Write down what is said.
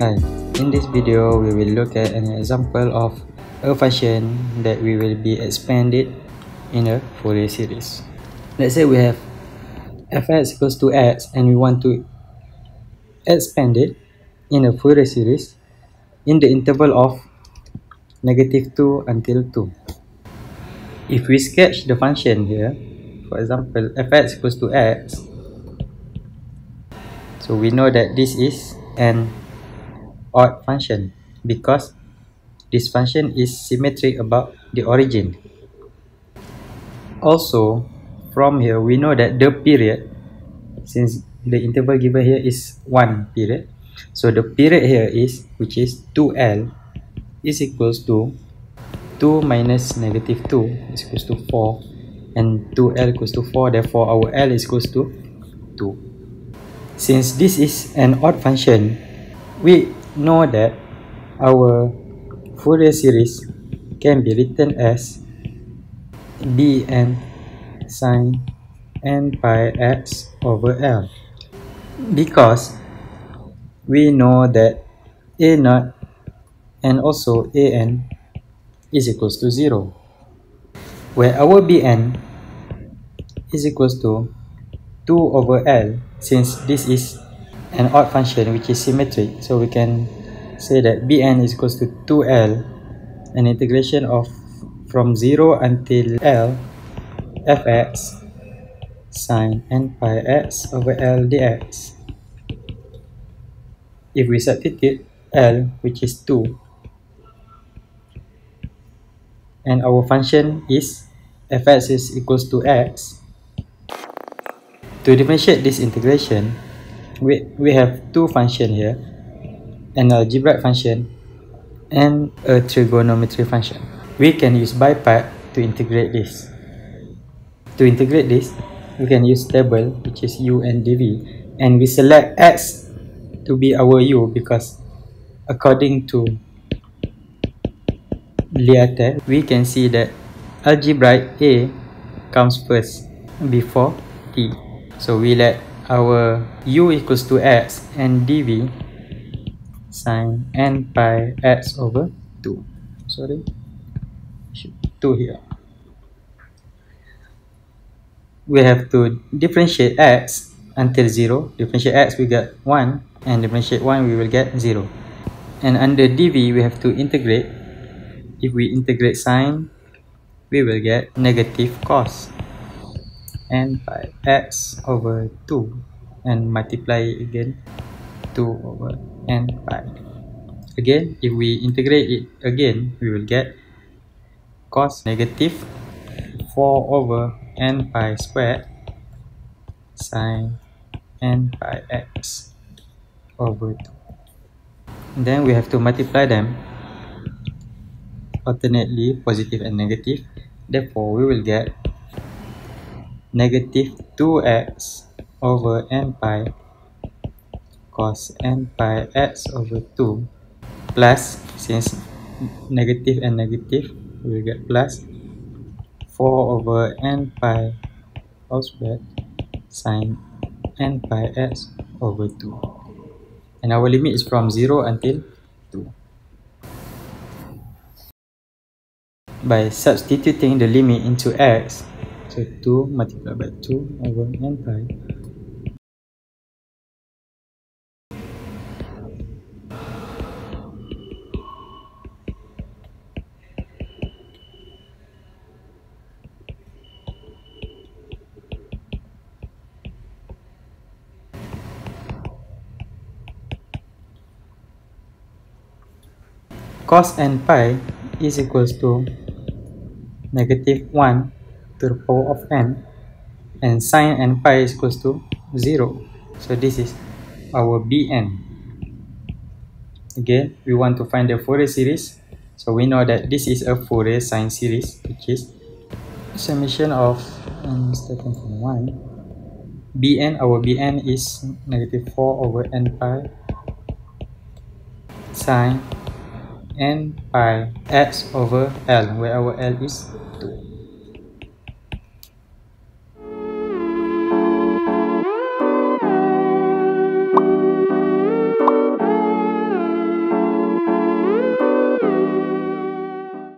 Hi, in this video we will look at an example of a function that we will be expanded in a Fourier series. Let's say we have fx equals to x and we want to expand it in a Fourier series in the interval of negative 2 until 2. If we sketch the function here, for example, fx equals to x, so we know that this is an odd function because this function is symmetric about the origin. Also, from here we know that the period, since the interval given here is 1 period, so the period here is, which is 2L, is equals to 2 minus negative 2 is equals to 4 and 2L equals to 4, therefore our L is equals to 2. Since this is an odd function, we know that our Fourier series can be written as bn sine n pi x over L. Because we know that a naught and also an is equals to 0 where our bn is equals to 2 over L since this is an odd function which is symmetric. So we can say that bn is equals to 2l an integration of from 0 until l fx sine n pi x over l dx. If we substitute l which is 2 and our function is fx is equals to x to differentiate this integration we, we have two functions here an algebraic function and a trigonometry function. We can use by part to integrate this. To integrate this we can use table which is u and dv and we select x to be our u because according to LIATE we can see that algebraic a comes first before t. So we let our u equals to x and dv sine n pi x over 2 sorry. 2 here. We have to differentiate x until 0 differentiate x we get 1 and differentiate 1 we will get 0 and under dv we have to integrate. If we integrate sine we will get negative cos n by x over 2 and multiply again 2 over n pi again if we integrate it again we will get cos negative 4 over n pi squared sine n pi x over 2 and then we have to multiply them alternately positive and negative. Therefore we will get negative 2x over n pi cos n pi x over 2 plus since negative and negative we get plus 4 over n pi whole squared sine n pi x over 2 and our limit is from 0 until 2 by substituting the limit into x So 2 multiplied by 2 over n pi cos n pi is equals to negative 1 to the power of n and sine n pi is equals to 0 so this is our bn. Again we want to find the Fourier series. So we know that this is a Fourier sine series which is summation of n starting from 1 bn our bn is negative 4 over n pi sine n pi x over l where our l is 2